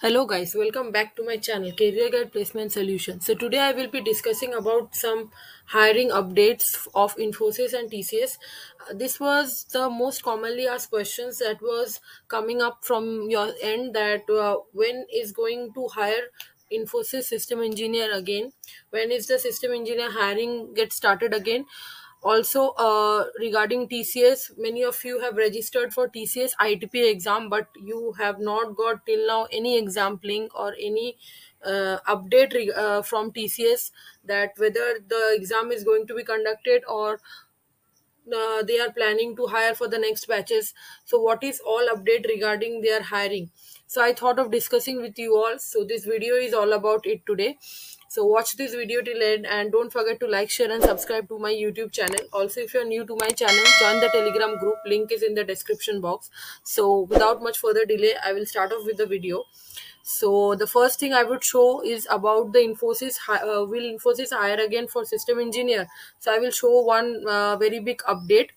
Hello guys, welcome back to my channel Career Guide Placement Solution. So today I will be discussing about some hiring updates of Infosys and TCS. Uh, this was the most commonly asked questions that was coming up from your end that uh, when is going to hire Infosys system engineer again? When is the system engineer hiring get started again? Also uh, regarding tcs many of you have registered for tcs itp exam but you have not got till now any exam link or any uh, update re- uh, from tcs that whether the exam is going to be conducted or uh, they are planning to hire for the next batches. So what is all update regarding their hiring? So i thought of discussing with you all. So this video is all about it today so watch this video till end and don't forget to like share and subscribe to my youtube channel also if you're new to my channel join the telegram group link is in the description box so without much further delay i will start off with the video so the first thing I would show is about the Infosys. Uh, will Infosys hire again for system engineer? So I will show one uh, very big update.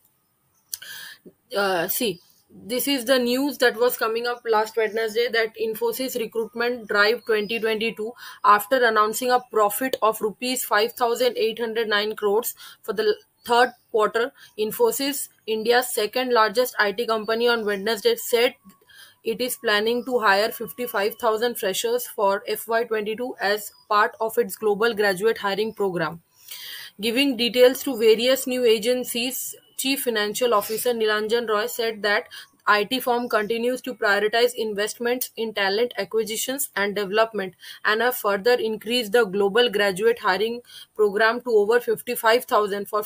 Uh, see, this is the news that was coming up last Wednesday that Infosys recruitment drive 2022 after announcing a profit of rupees 5809 crores for the third quarter Infosys India's second largest IT company on Wednesday said it is planning to hire 55,000 freshers for FY22 as part of its global graduate hiring program. Giving details to various new agencies, Chief Financial Officer Nilanjan Roy said that IT firm continues to prioritize investments in talent acquisitions and development and have further increased the global graduate hiring program to over 55,000 for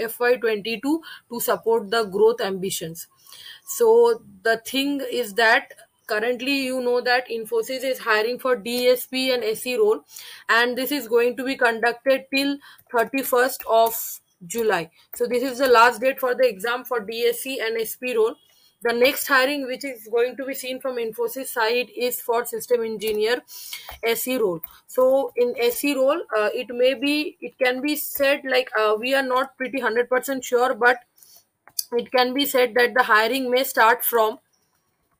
FY22 to support the growth ambitions. So the thing is that currently you know that Infosys is hiring for DSP and SE role and this is going to be conducted till 31st of July. So this is the last date for the exam for DSC and SP role. The next hiring which is going to be seen from Infosys side is for system engineer SE role. So in SE role, uh, it may be, it can be said like uh, we are not pretty 100% sure, but it can be said that the hiring may start from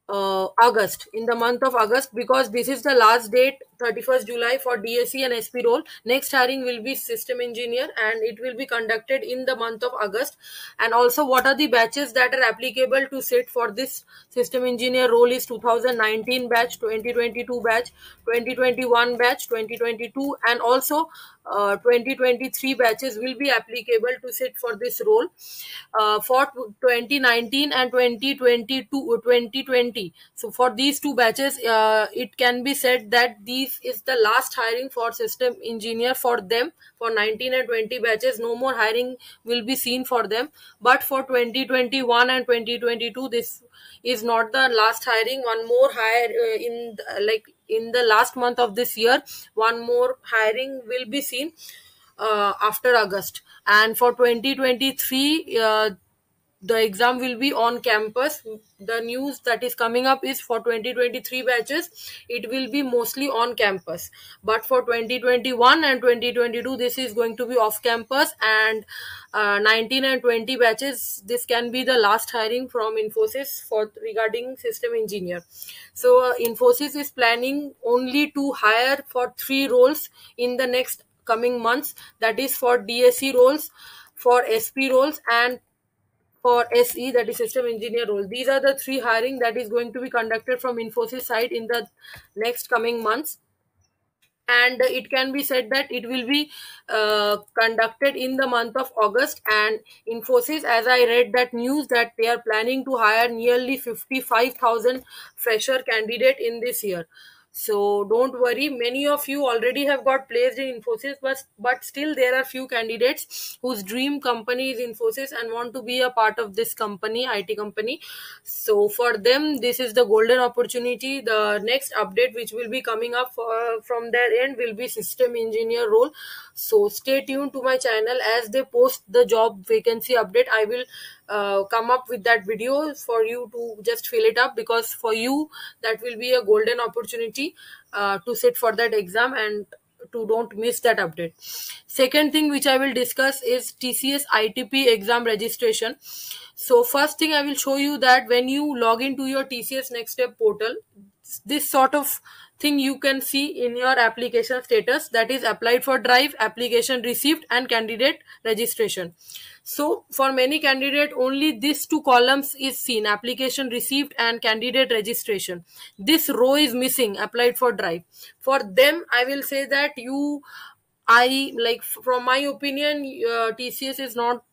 uh, August in the month of August because this is the last date 31st July for DSC and SP role. Next hiring will be system engineer and it will be conducted in the month of August. And also what are the batches that are applicable to sit for this system engineer role is 2019 batch, 2022 batch, 2021 batch, 2022 and also uh, 2023 batches will be applicable to sit for this role uh, for 2019 and 2022 2020 so for these two batches uh, it can be said that this is the last hiring for system engineer for them. For 19 and 20 batches no more hiring will be seen for them. But for 2021 and 2022 this is not the last hiring. One more hire uh, in the, like in the last month of this year one more hiring will be seen uh, after august. And for 2023 uh, the exam will be on campus. The news that is coming up is for 2023 batches. It will be mostly on campus. But for 2021 and 2022 this is going to be off campus. And uh, 19 and 20 batches this can be the last hiring from infosys for regarding system engineer. So uh, infosys is planning only to hire for three roles in the next coming months. That is for dsc roles for sp roles and for SE, that is system engineer role. These are the three hiring that is going to be conducted from Infosys side in the next coming months. And it can be said that it will be uh, conducted in the month of August. And Infosys, as I read that news, that they are planning to hire nearly 55,000 fresher candidate in this year so don't worry many of you already have got placed in infosys but but still there are few candidates whose dream company is infosys and want to be a part of this company it company. So for them this is the golden opportunity. The next update which will be coming up for, from their end will be system engineer role. So stay tuned to my channel. As they post the job vacancy update i will uh, come up with that video for you to just fill it up because for you that will be a golden opportunity uh, to sit for that exam and to don't miss that update. Second thing which i will discuss is tcs itp exam registration. So first thing i will show you that when you log into your tcs next step portal this sort of thing you can see in your application status that is applied for drive application received and candidate registration. So for many candidate only these two columns is seen application received and candidate registration. This row is missing applied for drive. For them i will say that you i like from my opinion uh, tcs is not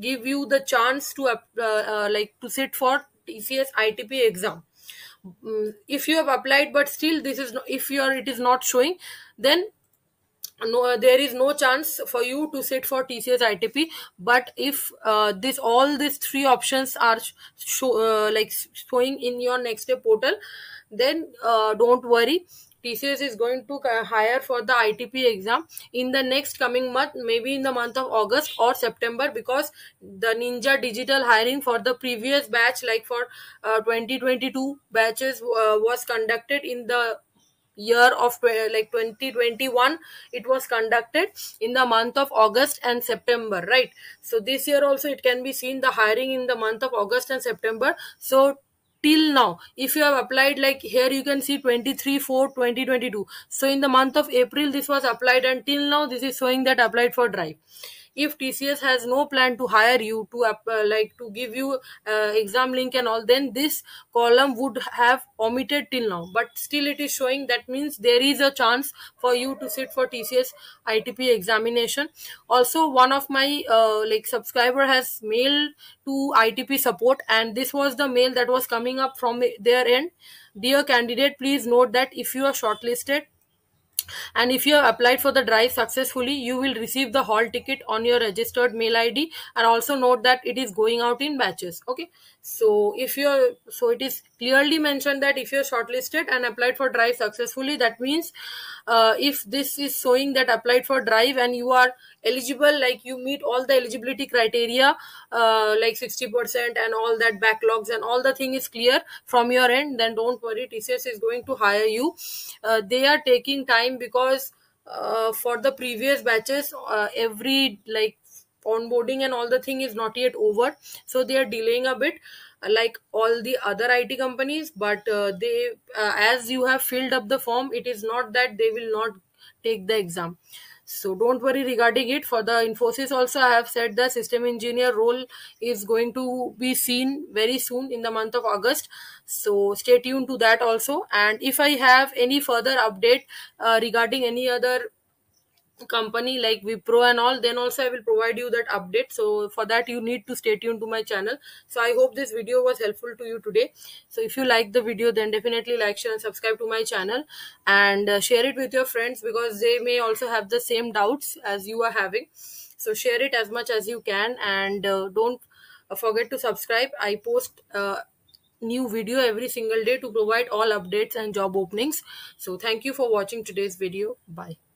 give you the chance to uh, uh, like to sit for tcs itp exam Mm, if you have applied but still this is no, if your it is not showing then no there is no chance for you to sit for tcs itp but if uh, this all these three options are show uh, like showing in your next step portal then uh, don't worry TCS is going to hire for the ITP exam in the next coming month, maybe in the month of August or September, because the Ninja Digital hiring for the previous batch, like for uh, 2022 batches, uh, was conducted in the year of like 2021 it was conducted in the month of august and september right? So this year also it can be seen the hiring in the month of august and september. So till now if you have applied like here you can see 23 4 2022 so in the month of april this was applied and till now this is showing that applied for drive if tcs has no plan to hire you to uh, like to give you uh, exam link and all then this column would have omitted till now. But still it is showing that means there is a chance for you to sit for tcs itp examination. Also one of my uh, like subscriber has mailed to itp support and this was the mail that was coming up from their end. Dear candidate please note that if you are shortlisted and if you have applied for the drive successfully you will receive the hall ticket on your registered mail id and also note that it is going out in batches. Okay? So if you're so it is clearly mentioned that if you're shortlisted and applied for drive successfully that means uh, if this is showing that applied for drive and you are eligible like you meet all the eligibility criteria uh, like 60% and all that backlogs and all the thing is clear from your end then don't worry tcs is going to hire you. Uh, they are taking time because uh, for the previous batches uh, every like onboarding and all the thing is not yet over so they are delaying a bit like all the other IT companies but uh, they uh, as you have filled up the form it is not that they will not take the exam. So don't worry regarding it. For the infosys also i have said the system engineer role is going to be seen very soon in the month of august. So stay tuned to that also. And if i have any further update uh, regarding any other company like Wipro and all, then also I will provide you that update. So for that, you need to stay tuned to my channel. So I hope this video was helpful to you today. So if you like the video, then definitely like, share and subscribe to my channel and uh, share it with your friends because they may also have the same doubts as you are having. So share it as much as you can and uh, don't forget to subscribe. I post uh, new video every single day to provide all updates and job openings. So thank you for watching today's video. Bye.